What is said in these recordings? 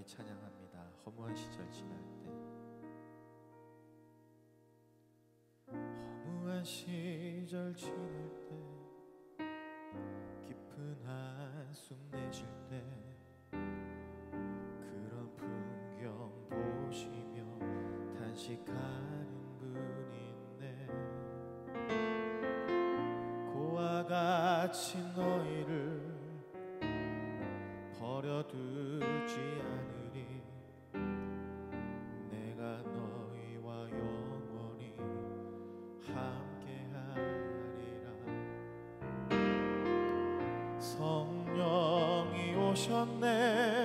함께 찬양합니다. 허무한 시절 지날 때. 허무한 시절 지날 때. 깊은 한숨 내쉴 때. 그런 풍경 보시며 단식하는 분이 있네 고와 같이 너희를 버려두지 않 오셨네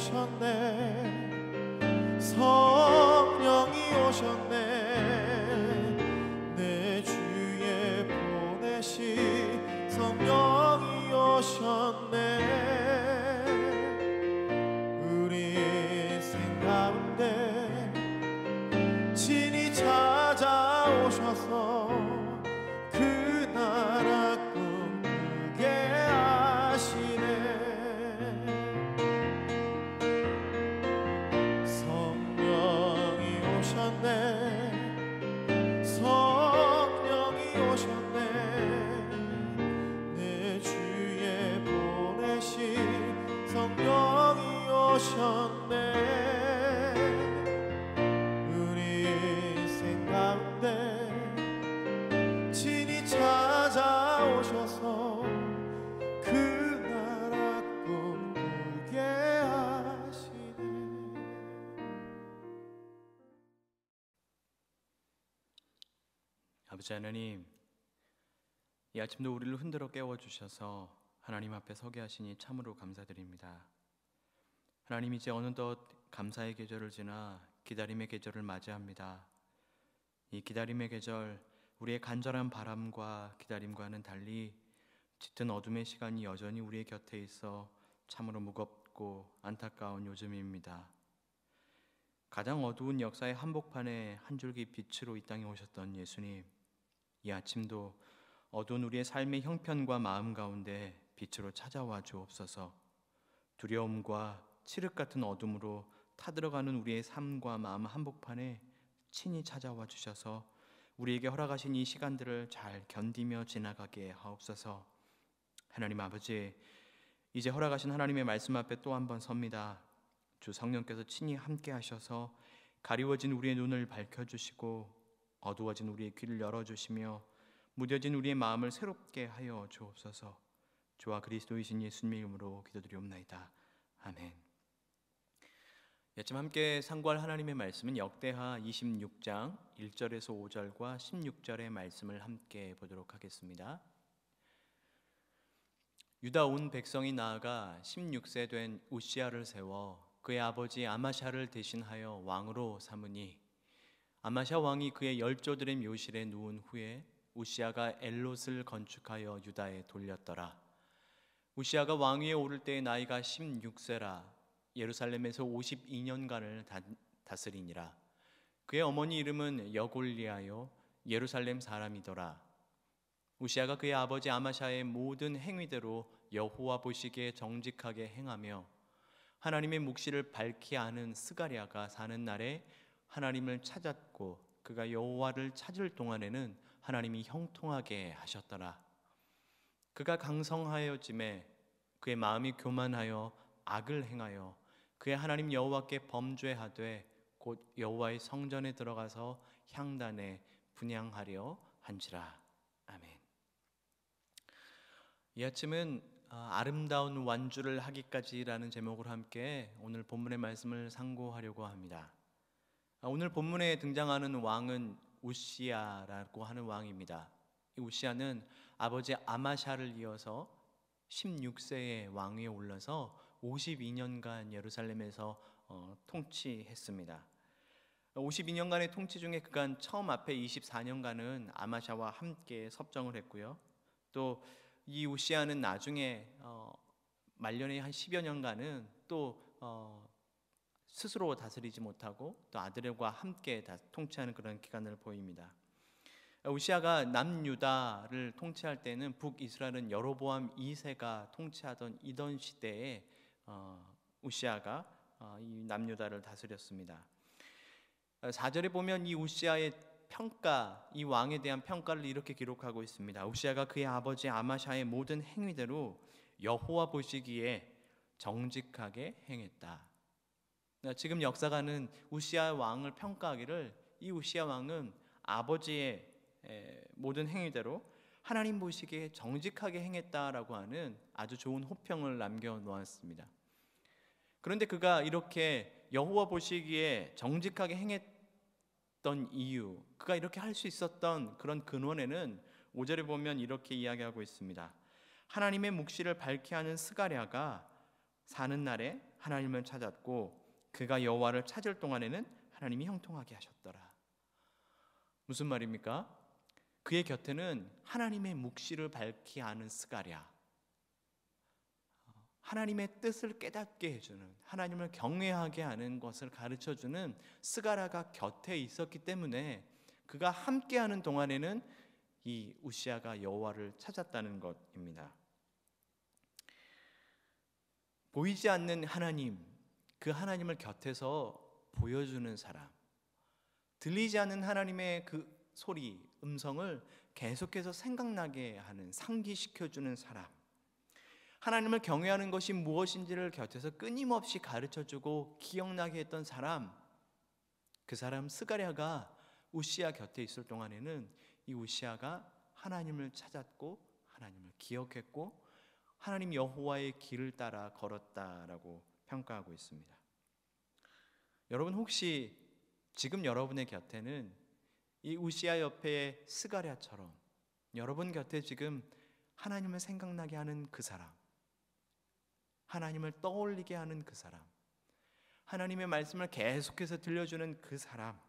오셨네 아버지 하나님, 이 아침도 우리를 흔들어 깨워 주셔서 하나님 앞에 서게 하시니 참으로 감사드립니다. 하나님 이제 어느덧 감사의 계절을 지나 기다림의 계절을 맞이합니다. 이 기다림의 계절, 우리의 간절한 바람과 기다림과는 달리 짙은 어둠의 시간이 여전히 우리의 곁에 있어 참으로 무겁고 안타까운 요즘입니다. 가장 어두운 역사의 한복판에 한 줄기 빛으로 이 땅에 오셨던 예수님, 이 아침도 어두운 우리의 삶의 형편과 마음 가운데 빛으로 찾아와 주옵소서. 두려움과 칠흑 같은 어둠으로 타들어가는 우리의 삶과 마음 한복판에 친히 찾아와 주셔서 우리에게 허락하신 이 시간들을 잘 견디며 지나가게 하옵소서. 하나님 아버지, 이제 허락하신 하나님의 말씀 앞에 또 한 번 섭니다. 주 성령께서 친히 함께 하셔서 가리워진 우리의 눈을 밝혀 주시고 어두워진 우리의 귀를 열어 주시며 무뎌진 우리의 마음을 새롭게 하여 주옵소서. 주와 그리스도이신 예수님의 이름으로 기도드리옵나이다. 아멘. 아침 함께 상고할 하나님의 말씀은 역대하 26장 1절에서 5절과 16절의 말씀을 함께 보도록 하겠습니다. 유다 온 백성이 나아가 16세 된 우시아를 세워 그의 아버지 아마샤를 대신하여 왕으로 삼으니 아마샤 왕이 그의 열조들의 묘실에 누운 후에 우시아가 엘롯을 건축하여 유다에 돌렸더라. 우시아가 왕위에 오를 때의 나이가 16세라 예루살렘에서 52년간을 다 스리니라. 그의 어머니 이름은 여골리아요 예루살렘 사람이더라. 우시아가 그의 아버지 아마샤의 모든 행위대로 여호와 보시기에 정직하게 행하며 하나님의 묵시를 밝히 아는 스가랴가 사는 날에 하나님을 찾았고 그가 여호와를 찾을 동안에는 하나님이 형통하게 하셨더라. 그가 강성하여짐에 그의 마음이 교만하여 악을 행하여 그의 하나님 여호와께 범죄하되 곧 여호와의 성전에 들어가서 향단에 분양하려 한지라 아멘. 이 아침은 아, 아름다운 완주를 하기까지라는 제목으로 함께 오늘 본문의 말씀을 상고하려고 합니다. 아, 오늘 본문에 등장하는 왕은 우시아라고 하는 왕입니다. 이 우시아는 아버지 아마샤를 이어서 16세의 왕위에 올라서 52년간 예루살렘에서 어, 통치했습니다. 52년간의 통치 중에 그간 처음 앞에 24년간은 아마샤와 함께 섭정을 했고요. 또 이 우시아는 나중에 어, 말년에 한 10여 년간은 또 어, 스스로 다스리지 못하고 또 아들과 함께 다 통치하는 그런 기간을 보입니다. 우시아가 남유다를 통치할 때는 북이스라엘은 여로보암 2세가 통치하던 이던 시대에 어, 우시아가 어, 이 남유다를 다스렸습니다. 4절에 보면 이 우시아의 평가, 이 왕에 대한 평가를 이렇게 기록하고 있습니다. 우시아가 그의 아버지 아마샤의 모든 행위대로 여호와 보시기에 정직하게 행했다. 지금 역사가는 우시아 왕을 평가하기를 이 우시아 왕은 아버지의 모든 행위대로 하나님 보시기에 정직하게 행했다라고 하는 아주 좋은 호평을 남겨 놓았습니다. 그런데 그가 이렇게 여호와 보시기에 정직하게 행했던 이유, 그가 이렇게 할 수 있었던 그런 근원에는 5절에 보면 이렇게 이야기하고 있습니다. 하나님의 묵시를 밝히 하는 스가랴가 사는 날에 하나님을 찾았고 그가 여호와를 찾을 동안에는 하나님이 형통하게 하셨더라. 무슨 말입니까? 그의 곁에는 하나님의 묵시를 밝히 아는 스가랴, 하나님의 뜻을 깨닫게 해주는 하나님을 경외하게 하는 것을 가르쳐 주는 스가라가 곁에 있었기 때문에 그가 함께하는 동안에는 이 우시아가 여호와를 찾았다는 것입니다. 보이지 않는 하나님, 그 하나님을 곁에서 보여주는 사람, 들리지 않는 하나님의 그 소리, 음성을 계속해서 생각나게 하는 상기시켜주는 사람, 하나님을 경외하는 것이 무엇인지를 곁에서 끊임없이 가르쳐주고 기억나게 했던 사람, 그 사람 스가랴가 우시아 곁에 있을 동안에는 이 우시아가 하나님을 찾았고 하나님을 기억했고 하나님 여호와의 길을 따라 걸었다라고 평가하고 있습니다. 여러분 혹시 지금 여러분의 곁에는 이 우시아 옆에 스가랴처럼 여러분 곁에 지금 하나님을 생각나게 하는 그 사람, 하나님을 떠올리게 하는 그 사람, 하나님의 말씀을 계속해서 들려주는 그 사람,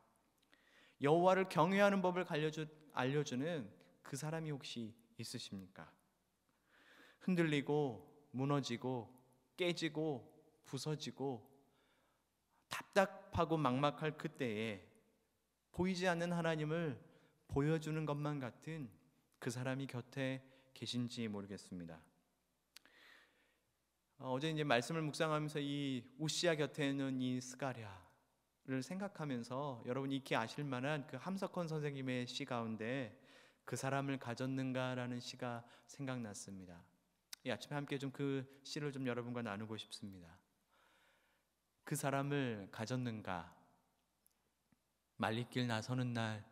여호와를 경외하는 법을 알려주는 그 사람이 혹시 있으십니까? 흔들리고 무너지고 깨지고 부서지고 답답하고 막막할 그때에 보이지 않는 하나님을 보여주는 것만 같은 그 사람이 곁에 계신지 모르겠습니다. 어, 어제 이제 말씀을 묵상하면서 이 우시아 곁에 는 이 스가랴를 생각하면서 여러분 익히 아실 만한 그 함석헌 선생님의 시 가운데 그 사람을 가졌는가라는 시가 생각났습니다. 이 아침에 함께 좀 그 시를 좀 여러분과 나누고 싶습니다. 그 사람을 가졌는가? 말리길 나서는 날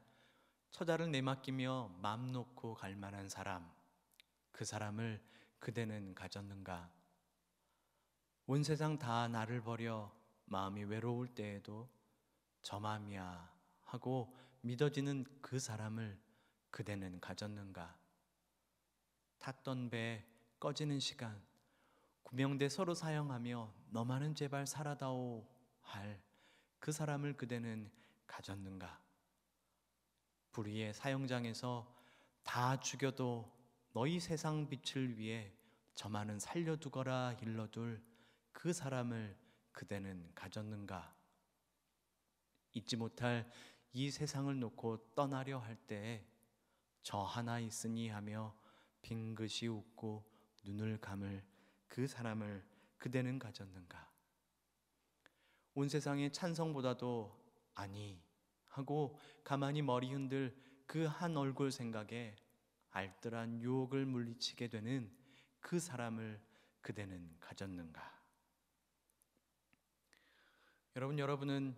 처자를 내맡기며 맘 놓고 갈 만한 사람, 그 사람을 그대는 가졌는가? 온 세상 다 나를 버려 마음이 외로울 때에도 저 맘이야 하고 믿어지는 그 사람을 그대는 가졌는가? 탔던 배 꺼지는 시간 구명대 서로 사용하며 너만은 제발 살아다오 할 그 사람을 그대는 가졌는가? 불의의 사형장에서 다 죽여도 너희 세상 빛을 위해 저만은 살려두거라 일러둘 그 사람을 그대는 가졌는가? 잊지 못할 이 세상을 놓고 떠나려 할 때에 저 하나 있으니 하며 빙긋이 웃고 눈을 감을 그 사람을 그대는 가졌는가? 온 세상의 찬성보다도 아니 하고 가만히 머리 흔들 그 한 얼굴 생각에 알뜰한 유혹을 물리치게 되는 그 사람을 그대는 가졌는가? 여러분, 여러분은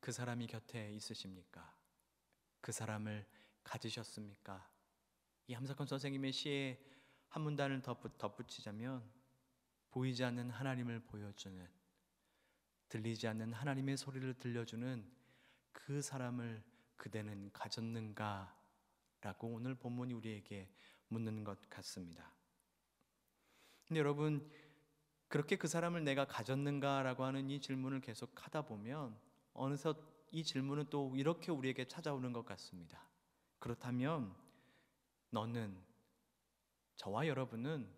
그 사람이 곁에 있으십니까? 그 사람을 가지셨습니까? 이 함사건 선생님의 시에 한 문단을 덧붙이자면 보이지 않는 하나님을 보여주는 들리지 않는 하나님의 소리를 들려주는 그 사람을 그대는 가졌는가? 라고 오늘 본문이 우리에게 묻는 것 같습니다. 근데 여러분, 그렇게 그 사람을 내가 가졌는가 라고 하는 이 질문을 계속 하다 보면 어느덧 이 질문은 또 이렇게 우리에게 찾아오는 것 같습니다. 그렇다면 너는 저와 여러분은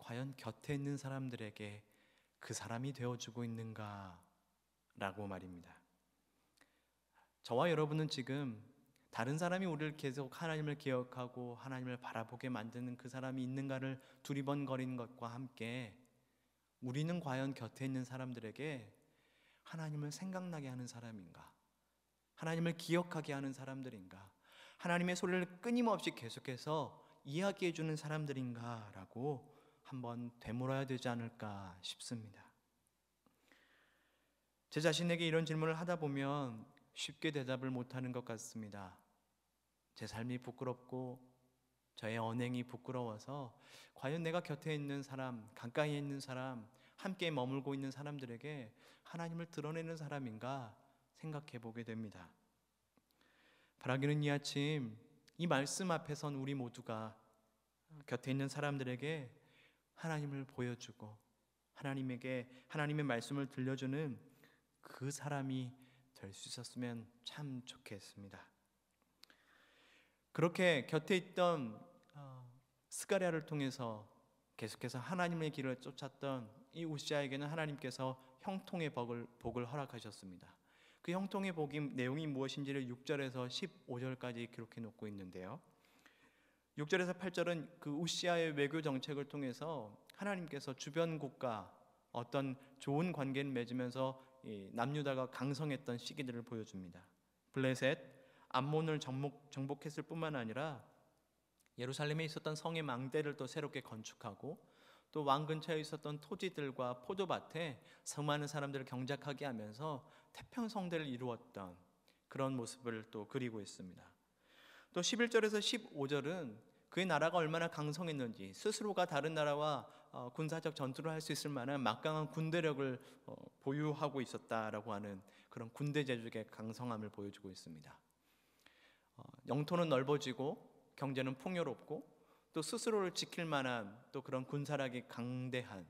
과연 곁에 있는 사람들에게 그 사람이 되어주고 있는가? 라고 말입니다. 저와 여러분은 지금 다른 사람이 우리를 계속 하나님을 기억하고 하나님을 바라보게 만드는 그 사람이 있는가를 두리번거리는 것과 함께 우리는 과연 곁에 있는 사람들에게 하나님을 생각나게 하는 사람인가? 하나님을 기억하게 하는 사람들인가? 하나님의 소리를 끊임없이 계속해서 이야기해 주는 사람들인가라고 한번 되물어야 되지 않을까 싶습니다. 제 자신에게 이런 질문을 하다 보면 쉽게 대답을 못하는 것 같습니다. 제 삶이 부끄럽고 저의 언행이 부끄러워서 과연 내가 곁에 있는 사람, 가까이 있는 사람, 함께 머물고 있는 사람들에게 하나님을 드러내는 사람인가 생각해 보게 됩니다. 바라기는 이 아침 이 말씀 앞에 선 우리 모두가 곁에 있는 사람들에게 하나님을 보여주고 하나님에게 하나님의 말씀을 들려주는 그 사람이 될 수 있었으면 참 좋겠습니다. 그렇게 곁에 있던 어, 스가랴를 통해서 계속해서 하나님의 길을 쫓았던 이 우시아에게는 하나님께서 형통의 복을, 복을 허락하셨습니다. 그 형통의 복이 내용이 무엇인지를 6절에서 15절까지 기록해 놓고 있는데요. 6절에서 8절은 그 우시아의 외교 정책을 통해서 하나님께서 주변 국가 어떤 좋은 관계를 맺으면서 남유다가 강성했던 시기들을 보여줍니다. 블레셋, 암몬을 정복, 정복 했을 뿐만 아니라 예루살렘에 있었던 성의 망대를 또 새롭게 건축하고 또 왕 근처에 있었던 토지들과 포도밭에 수많은 사람들을 경작하게 하면서 태평성대를 이루었던 그런 모습을 또 그리고 있습니다. 또 11절에서 15절은 그의 나라가 얼마나 강성했는지 스스로가 다른 나라와 어, 군사적 전투를 할 수 있을 만한 막강한 군대력을 어, 보유하고 있었다라고 하는 그런 군대 제국의 강성함을 보여주고 있습니다. 어, 영토는 넓어지고 경제는 풍요롭고 또 스스로를 지킬 만한 또 그런 군사력이 강대한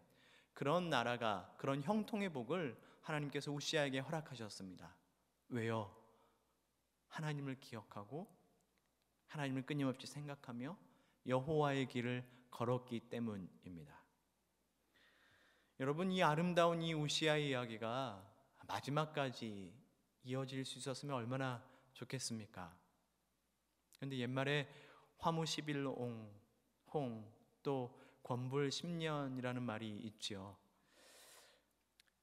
그런 나라가 그런 형통의 복을 하나님께서 우시아에게 허락하셨습니다. 왜요? 하나님을 기억하고 하나님을 끊임없이 생각하며 여호와의 길을 걸었기 때문입니다. 여러분 이 아름다운 이 우시아의 이야기가 마지막까지 이어질 수 있었으면 얼마나 좋겠습니까? 그런데 옛말에 화무 11옹 홍또 권불 10년이라는 말이 있지요.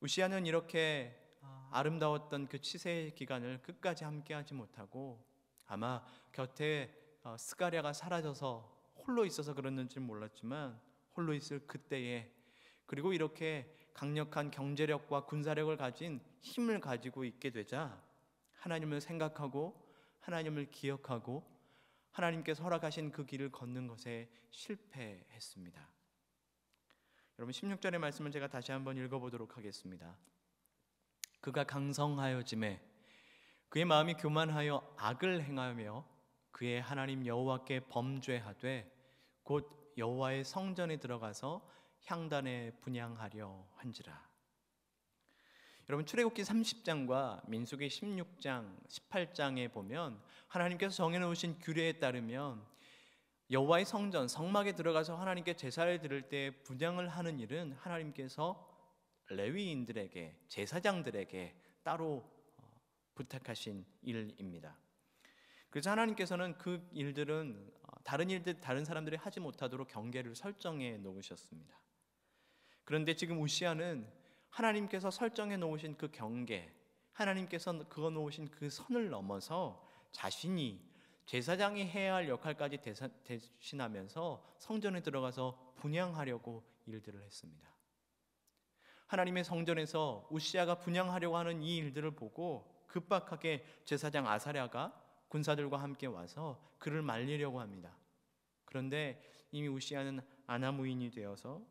우시아는 이렇게 아름다웠던 그 치세 기간을 끝까지 함께하지 못하고 아마 곁에 어, 스가랴가 사라져서 홀로 있어서 그랬는지 몰랐지만 홀로 있을 그때에 그리고 이렇게 강력한 경제력과 군사력을 가진 힘을 가지고 있게 되자 하나님을 생각하고 하나님을 기억하고 하나님께서 허락하신 그 길을 걷는 것에 실패했습니다. 여러분 16절의 말씀을 제가 다시 한번 읽어보도록 하겠습니다. 그가 강성하여짐에 그의 마음이 교만하여 악을 행하며 그의 하나님 여호와께 범죄하되 곧 여호와의 성전에 들어가서 향단에 분양하려 한지라. 여러분 출애굽기 30장과 민수기 16장, 18장에 보면 하나님께서 정해 놓으신 규례에 따르면 여호와의 성전 성막에 들어가서 하나님께 제사를 드릴 때 분양을 하는 일은 하나님께서 레위인들에게 제사장들에게 따로 어, 부탁하신 일입니다. 그래서 하나님께서는 그 일들은 어, 다른 일들 다른 사람들이 하지 못하도록 경계를 설정해 놓으셨습니다. 그런데 지금 우시아는 하나님께서 설정해 놓으신 그 경계, 하나님께서 그어 놓으신 그 선을 넘어서 자신이 제사장이 해야 할 역할까지 대신하면서 성전에 들어가서 분양하려고 일들을 했습니다. 하나님의 성전에서 우시아가 분양하려고 하는 이 일들을 보고 급박하게 제사장 아사랴가 군사들과 함께 와서 그를 말리려고 합니다. 그런데 이미 우시아는 아나무인이 되어서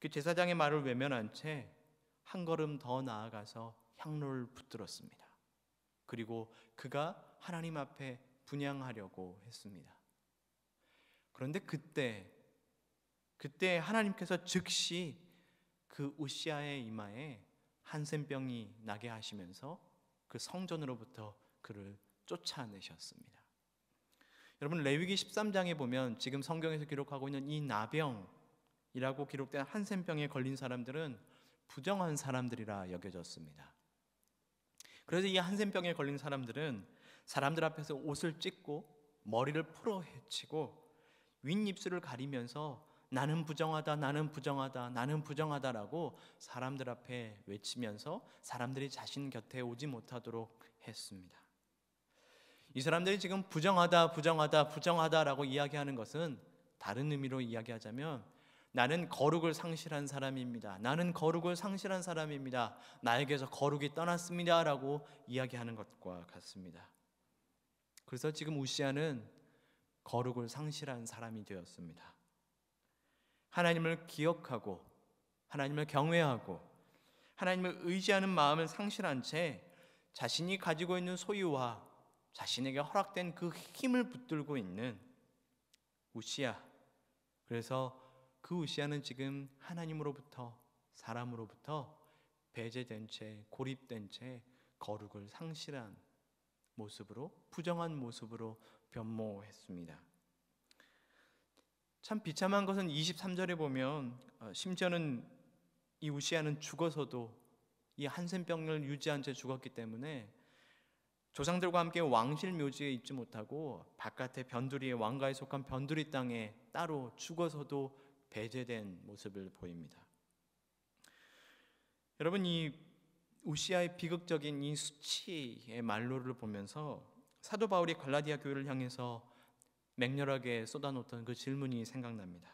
그 제사장의 말을 외면한 채 한 걸음 더 나아가서 향로를 붙들었습니다. 그리고 그가 하나님 앞에 분양하려고 했습니다. 그런데 그때 그때 하나님께서 즉시 그 우시아의 이마에 한센병이 나게 하시면서 그 성전으로부터 그를 쫓아내셨습니다. 여러분 레위기 13장에 보면 지금 성경에서 기록하고 있는 이 나병이라고 기록된 한센병에 걸린 사람들은 부정한 사람들이라 여겨졌습니다. 그래서 이 한센병에 걸린 사람들은 사람들 앞에서 옷을 찢고 머리를 풀어 헤치고 윗입술을 가리면서 나는 부정하다, 나는 부정하다, 나는 부정하다라고 사람들 앞에 외치면서 사람들이 자신 곁에 오지 못하도록 했습니다. 이 사람들이 지금 부정하다, 부정하다, 부정하다라고 이야기하는 것은 다른 의미로 이야기하자면 나는 거룩을 상실한 사람입니다. 나는 거룩을 상실한 사람입니다. 나에게서 거룩이 떠났습니다라고 이야기하는 것과 같습니다. 그래서 지금 우시아는 거룩을 상실한 사람이 되었습니다. 하나님을 기억하고 하나님을 경외하고 하나님을 의지하는 마음을 상실한 채 자신이 가지고 있는 소유와 자신에게 허락된 그 힘을 붙들고 있는 우시아. 그래서 그 우시아는 지금 하나님으로부터 사람으로부터 배제된 채 고립된 채 거룩을 상실한 모습으로 부정한 모습으로 변모했습니다. 참 비참한 것은 23절에 보면 어, 심지어는 이 우시아는 죽어서도 이 한센병을 유지한 채 죽었기 때문에 조상들과 함께 왕실 묘지에 있지 못하고 바깥에 변두리의 왕가에 속한 변두리 땅에 따로 죽어서도 배제된 모습을 보입니다. 여러분 이 우시아의 비극적인 이 수치의 말로를 보면서 사도 바울이 갈라디아 교회를 향해서 맹렬하게 쏟아놓던 그 질문이 생각납니다.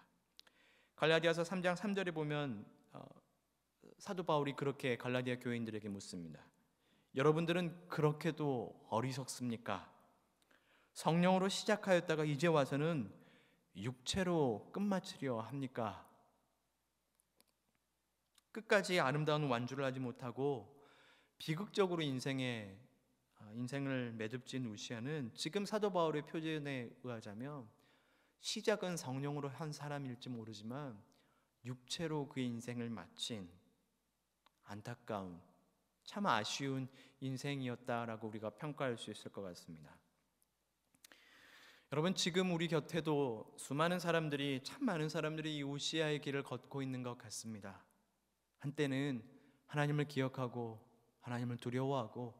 갈라디아서 3장 3절에 보면 어, 사도 바울이 그렇게 갈라디아 교인들에게 묻습니다. 여러분들은 그렇게도 어리석습니까? 성령으로 시작하였다가 이제 와서는 육체로 끝마치려 합니까? 끝까지 아름다운 완주를 하지 못하고 비극적으로 인생에 아, 인생을 매듭진 우시아는 지금 사도 바울의 표현에 의하자면 시작은 성령으로 한 사람일지 모르지만 육체로 그의 인생을 마친 안타까운 참 아쉬운 인생이었다라고 우리가 평가할 수 있을 것 같습니다. 여러분 지금 우리 곁에도 수많은 사람들이 참 많은 사람들이 이 우시아의 길을 걷고 있는 것 같습니다. 한때는 하나님을 기억하고 하나님을 두려워하고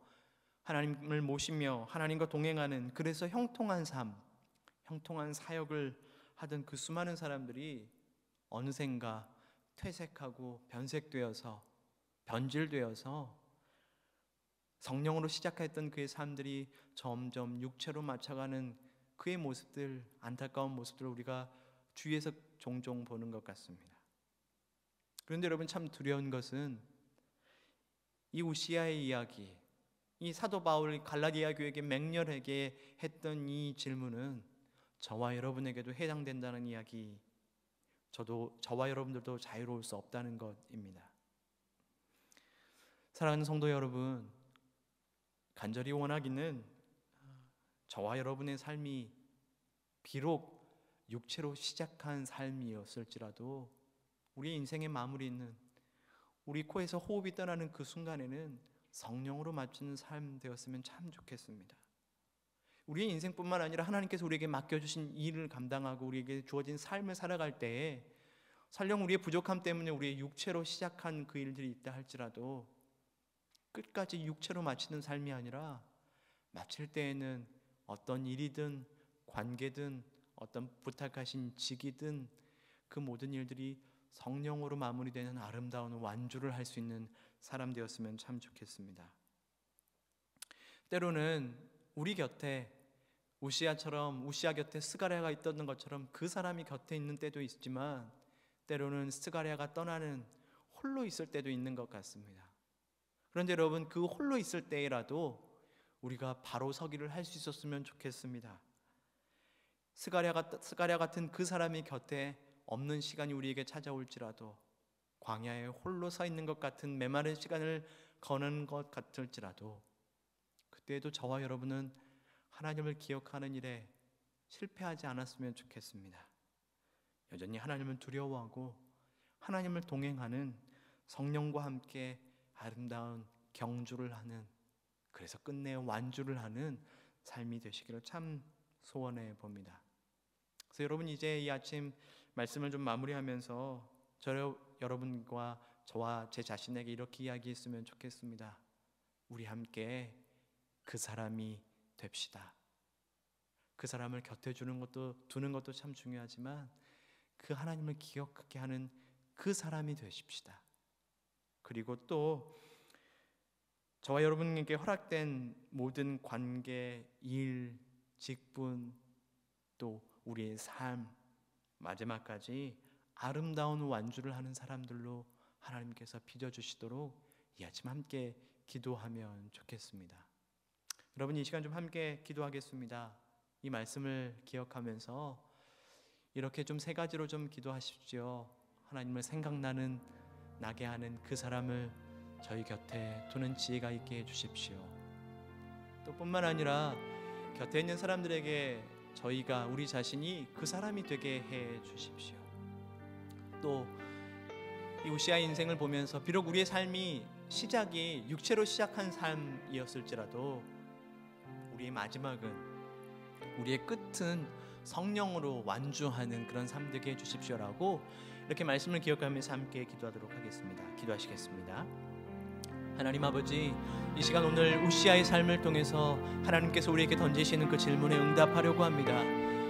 하나님을 모시며 하나님과 동행하는 그래서 형통한 삶, 형통한 사역을 하던 그 수많은 사람들이 어느샌가 퇴색하고 변색되어서 변질되어서 성령으로 시작했던 그의 삶들이 점점 육체로 맞춰가는 그의 모습들, 안타까운 모습들을 우리가 주위에서 종종 보는 것 같습니다. 그런데 여러분 참 두려운 것은 이 우시아의 이야기, 이 사도 바울 갈라디아 교회에게 맹렬하게 했던 이 질문은 저와 여러분에게도 해당된다는 이야기, 저도 저와 여러분들도 자유로울 수 없다는 것입니다. 사랑하는 성도 여러분, 간절히 원하기는 저와 여러분의 삶이 비록 육체로 시작한 삶이었을지라도 우리 인생의 마무리는 우리 코에서 호흡이 떠나는 그 순간에는 성령으로 맞추는 삶 되었으면 참 좋겠습니다. 우리의 인생뿐만 아니라 하나님께서 우리에게 맡겨주신 일을 감당하고 우리에게 주어진 삶을 살아갈 때에 설령 우리의 부족함 때문에 우리의 육체로 시작한 그 일들이 있다 할지라도 끝까지 육체로 마치는 삶이 아니라 마칠 때에는 어떤 일이든 관계든 어떤 부탁하신 직이든 그 모든 일들이 성령으로 마무리되는 아름다운 완주를 할 수 있는 사람 되었으면 참 좋겠습니다. 때로는 우리 곁에 우시아처럼 우시아 곁에 스가랴가 있던 것처럼 그 사람이 곁에 있는 때도 있지만 때로는 스가랴가 떠나는 홀로 있을 때도 있는 것 같습니다. 그런데 여러분 그 홀로 있을 때라도 우리가 바로 서기를 할 수 있었으면 좋겠습니다. 스가랴, 같은 그 사람이 곁에 없는 시간이 우리에게 찾아올지라도 광야에 홀로 서 있는 것 같은 메마른 시간을 거는 것 같을지라도 그때에도 저와 여러분은 하나님을 기억하는 일에 실패하지 않았으면 좋겠습니다. 여전히 하나님을 두려워하고 하나님을 동행하는 성령과 함께 아름다운 경주를 하는 그래서 끝내 완주를 하는 삶이 되시기를 참 소원해 봅니다. 그래서 여러분 이제 이 아침 말씀을 좀 마무리하면서 저 여러분과 저와 제 자신에게 이렇게 이야기했으면 좋겠습니다. 우리 함께 그 사람이 됩시다. 그 사람을 곁에 주는 것도 두는 것도 참 중요하지만 그 하나님을 기억하게 하는 그 사람이 되십시다. 그리고 또 저와 여러분에게 허락된 모든 관계, 일, 직분, 또 우리의 삶 마지막까지 아름다운 완주를 하는 사람들로 하나님께서 빚어주시도록 이 아침 함께 기도하면 좋겠습니다. 여러분 이 시간 좀 함께 기도하겠습니다. 이 말씀을 기억하면서 이렇게 좀 세 가지로 좀 기도하십시오. 하나님을 생각나는 나게 하는 그 사람을 저희 곁에 두는 지혜가 있게 해 주십시오. 또 뿐만 아니라 곁에 있는 사람들에게 저희가 우리 자신이 그 사람이 되게 해 주십시오. 또이 우시아 인생을 보면서 비록 우리의 삶이 시작이 육체로 시작한 삶이었을지라도 우리의 마지막은 우리의 끝은 성령으로 완주하는 그런 삶 되게 해 주십시오라고 이렇게 말씀을 기억하면서 함께 기도하도록 하겠습니다. 기도하시겠습니다. 하나님 아버지 이 시간 오늘 우시아의 삶을 통해서 하나님께서 우리에게 던지시는 그 질문에 응답하려고 합니다.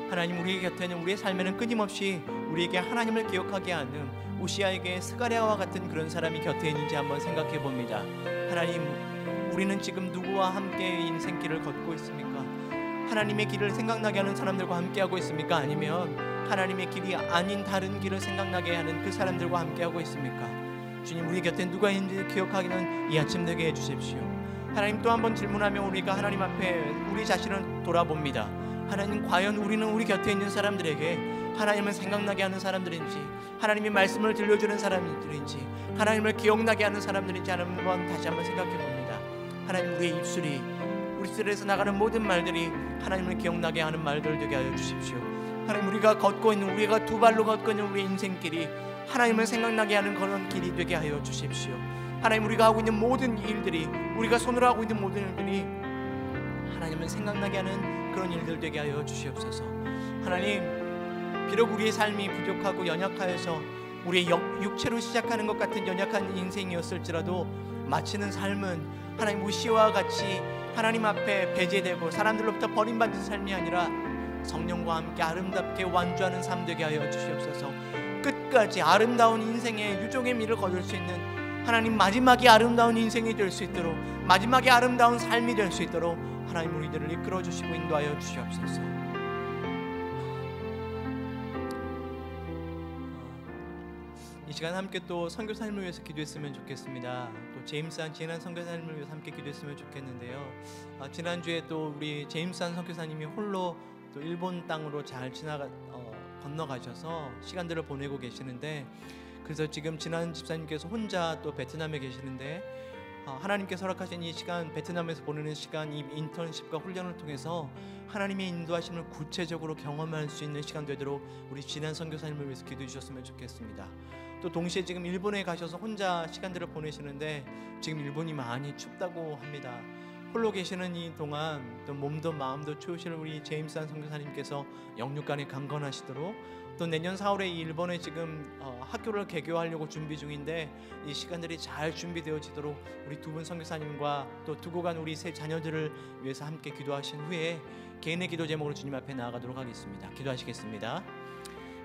하나님 우리 곁에는 우리의 삶에는 끊임없이 우리에게 하나님을 기억하게 하는 우시아에게 스가랴와 같은 그런 사람이 곁에 있는지 한번 생각해 봅니다. 하나님 우리는 지금 누구와 함께 인생길을 걷고 있습니까? 하나님의 길을 생각나게 하는 사람들과 함께하고 있습니까? 아니면 하나님의 길이 아닌 다른 길을 생각나게 하는 그 사람들과 함께하고 있습니까? 주님 우리 곁에 누가 있는지 기억하기는 이 아침 되게 해주십시오. 하나님 또 한 번 질문하며 우리가 하나님 앞에 우리 자신을 돌아봅니다. 하나님 과연 우리는 우리 곁에 있는 사람들에게 하나님을 생각나게 하는 사람들인지 하나님의 말씀을 들려주는 사람들인지 하나님을 기억나게 하는 사람들인지 한번 다시 한번 생각해 봅니다. 하나님 우리의 입술이 우리 입술에서 나가는 모든 말들이 하나님을 기억나게 하는 말들 되게 하여 주십시오. 하나님 우리가 걷고 있는 우리가 두 발로 걷고 있는 우리 인생길이 하나님을 생각나게 하는 그런 길이 되게 하여 주십시오. 하나님 우리가 하고 있는 모든 일들이 우리가 손으로 하고 있는 모든 일들이 하나님을 생각나게 하는 그런 일들 되게 하여 주시옵소서. 하나님 비록 우리의 삶이 부족하고 연약하여서 우리의 육체로 시작하는 것 같은 연약한 인생이었을지라도 마치는 삶은 하나님 무시와 같이 하나님 앞에 배제되고 사람들로부터 버림받은 삶이 아니라 성령과 함께 아름답게 완주하는 삶 되게 하여 주시옵소서. 끝까지 아름다운 인생의 유종의 미를 거둘 수 있는 하나님 마지막이 아름다운 인생이 될 수 있도록 마지막이 아름다운 삶이 될 수 있도록 하나님 우리들을 이끌어 주시고 인도하여 주시옵소서. 이 시간 함께 또 선교사님을 위해서 기도했으면 좋겠습니다. 또 제임스한 지난 선교사님을 위해서 함께 기도했으면 좋겠는데요. 아, 지난 주에 또 우리 제임스한 선교사님이 홀로 또 일본 땅으로 잘 지나가 어, 건너가셔서 시간들을 보내고 계시는데 그래서 지금 지난 집사님께서 혼자 또 베트남에 계시는데 어, 하나님께서 허락하신 이 시간 베트남에서 보내는 시간 이 인턴십과 훈련을 통해서 하나님의 인도하심을 구체적으로 경험할 수 있는 시간 되도록 우리 지난 선교사님을 위해서 기도해 주셨으면 좋겠습니다. 또 동시에 지금 일본에 가셔서 혼자 시간들을 보내시는데 지금 일본이 많이 춥다고 합니다. 홀로 계시는 이 동안 또 몸도 마음도 추우실 우리 제임스한 선교사님께서 영육간에 강건하시도록 또 내년 4월에 이 일본에 지금 어, 학교를 개교하려고 준비 중인데 이 시간들이 잘 준비되어지도록 우리 두 분 선교사님과 또 두고 간 우리 세 자녀들을 위해서 함께 기도하신 후에 개인의 기도 제목으로 주님 앞에 나아가도록 하겠습니다. 기도하시겠습니다.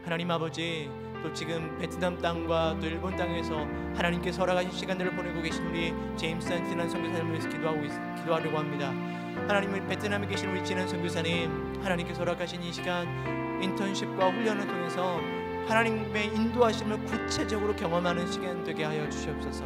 하나님 아버지 또 지금 베트남 땅과 또 일본 땅에서 하나님께서 허락하신 시간들을 보내고 계신 우리 제임스 안티난 선교사님을 위해서 기도하고 있, 기도하려고 합니다. 하나님을 베트남에 계신 우리 진한 선교사님 하나님께서 허락하신 이 시간 인턴십과 훈련을 통해서 하나님의 인도하심을 구체적으로 경험하는 시간 되게 하여 주시옵소서.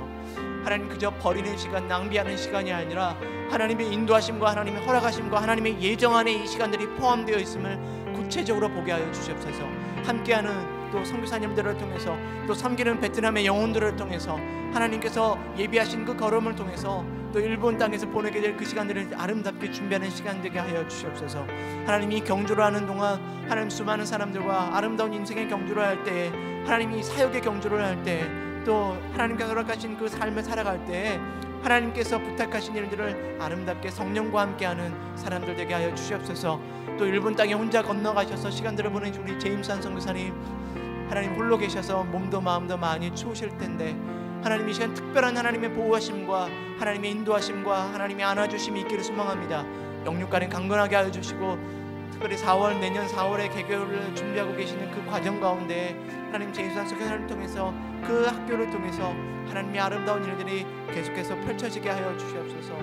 하나님 그저 버리는 시간, 낭비하는 시간이 아니라 하나님의 인도하심과 하나님의 허락하심과 하나님의 예정 안에 이 시간들이 포함되어 있음을 구체적으로 보게 하여 주시옵소서. 함께하는 또 선교사님들을 통해서 또 섬기는 베트남의 영혼들을 통해서 하나님께서 예비하신 그 걸음을 통해서 또 일본 땅에서 보내게 될 그 시간들을 아름답게 준비하는 시간 되게 하여 주시옵소서. 하나님이 경주를 하는 동안 하나님 수많은 사람들과 아름다운 인생의 경주를 할 때, 하나님이 사역의 경주를 할 때, 또 하나님께서 허락하신 그 삶을 살아갈 때 하나님께서 부탁하신 일들을 아름답게 성령과 함께하는 사람들 되게 하여 주시옵소서. 또 일본 땅에 혼자 건너가셔서 시간들을 보내신 우리 제임산 선교사님 하나님 홀로 계셔서 몸도 마음도 많이 추우실 텐데 하나님 이 시간 특별한 하나님의 보호하심과 하나님의 인도하심과 하나님의 안아주심이 있기를 소망합니다. 영육간에 강건하게 하여 주시고 특별히 4월 내년 4월에 개교를 준비하고 계시는 그 과정 가운데 하나님 제이수한 석연을 통해서 그 학교를 통해서 하나님의 아름다운 일들이 계속해서 펼쳐지게 하여 주시옵소서.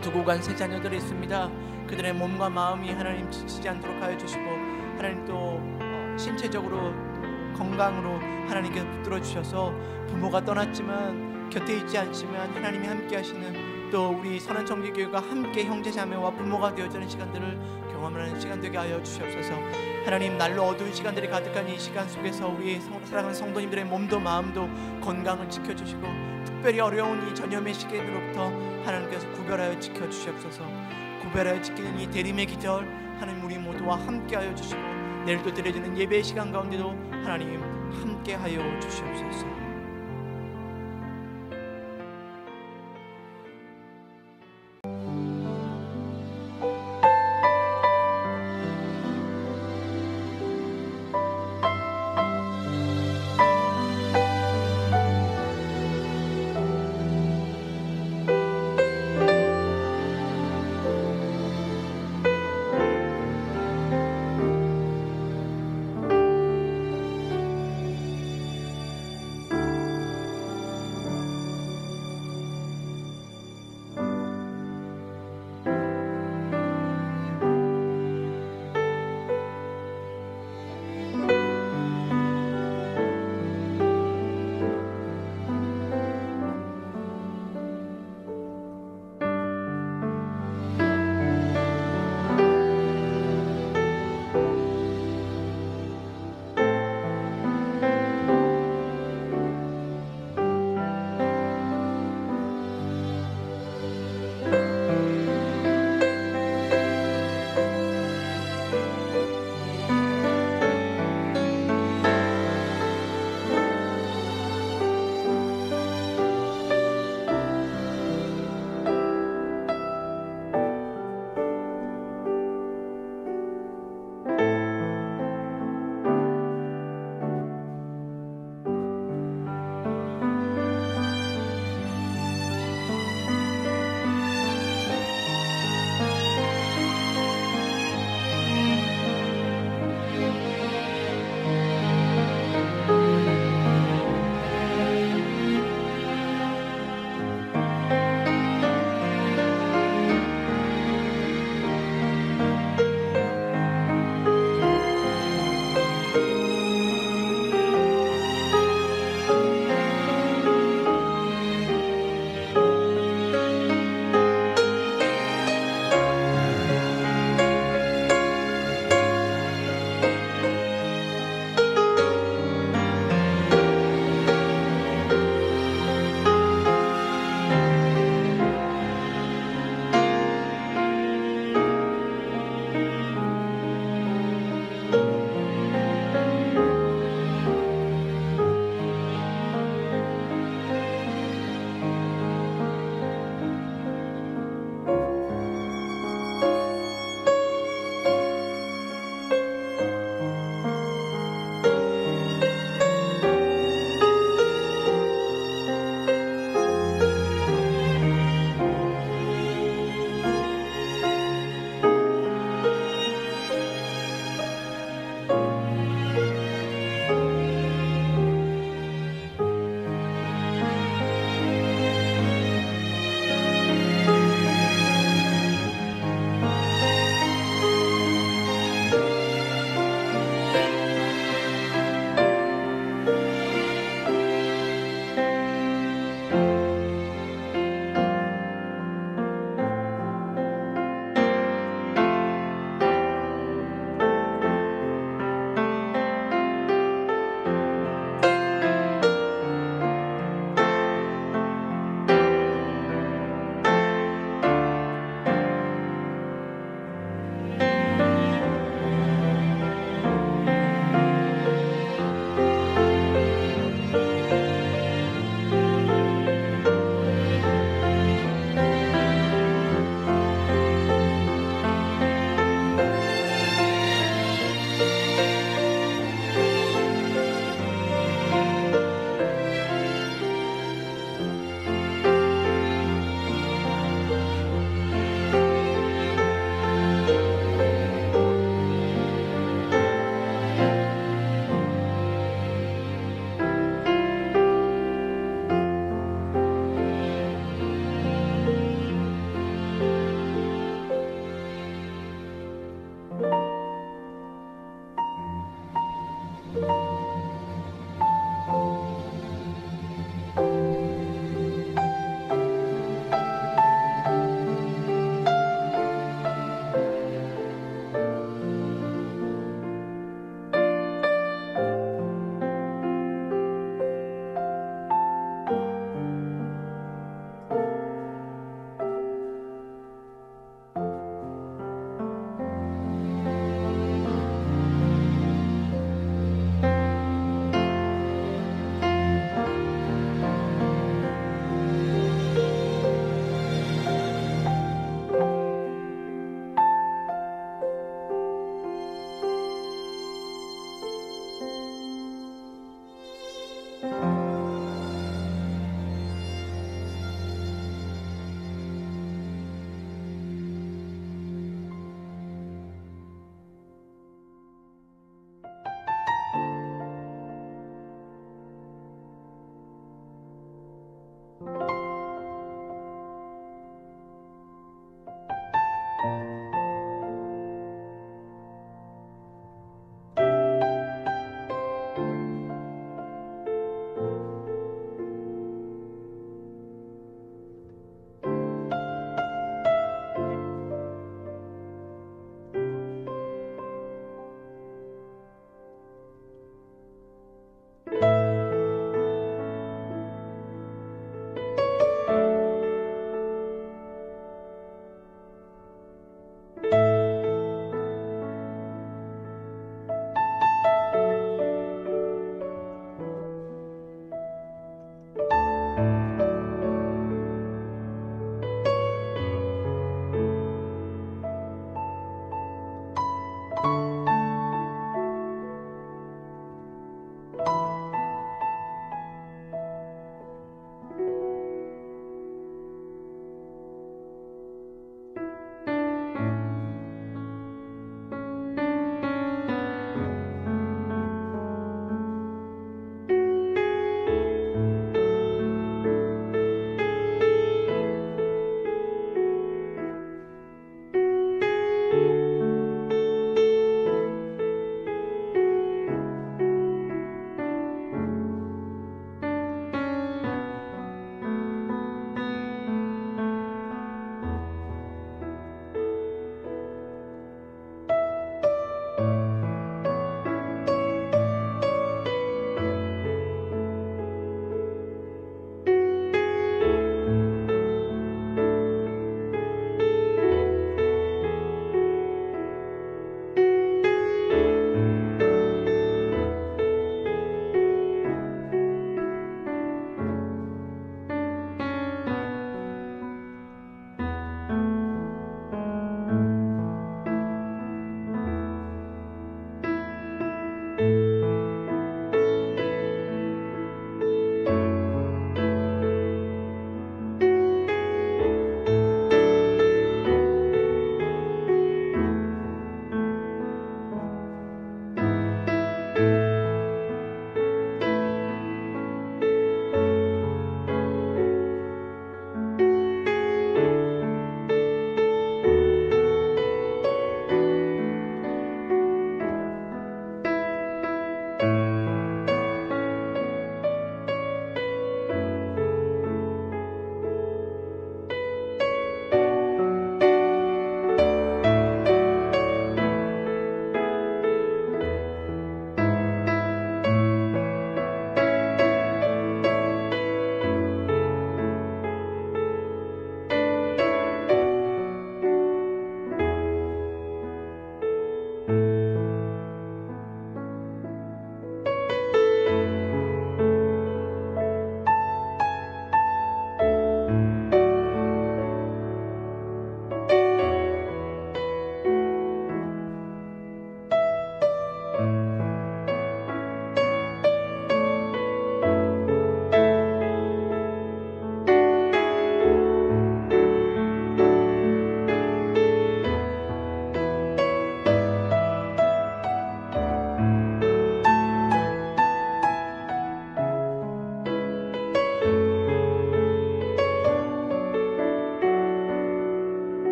두고 간 세 자녀들이 있습니다. 그들의 몸과 마음이 하나님 지치지 않도록 하여 주시고 하나님 또 어, 신체적으로 건강으로 하나님께서 붙들어 주셔서 부모가 떠났지만 곁에 있지 않지만 하나님이 함께 하시는 또 우리 선한 청기교회가 함께 형제 자매와 부모가 되어지는 시간들을 경험하는 시간 되게 하여 주시옵소서. 하나님 날로 어두운 시간들이 가득한 이 시간 속에서 우리 성- 사랑하는 성도님들의 몸도 마음도 건강을 지켜주시고 특별히 어려운 이 전염의 시기로부터 하나님께서 구별하여 지켜 주시옵소서. 구별하여 지키는 이 대림의 기절 하나님 우리 모두와 함께하여 주시고 내일도 드려지는 예배의 시간 가운데도 하나님 함께하여 주시옵소서.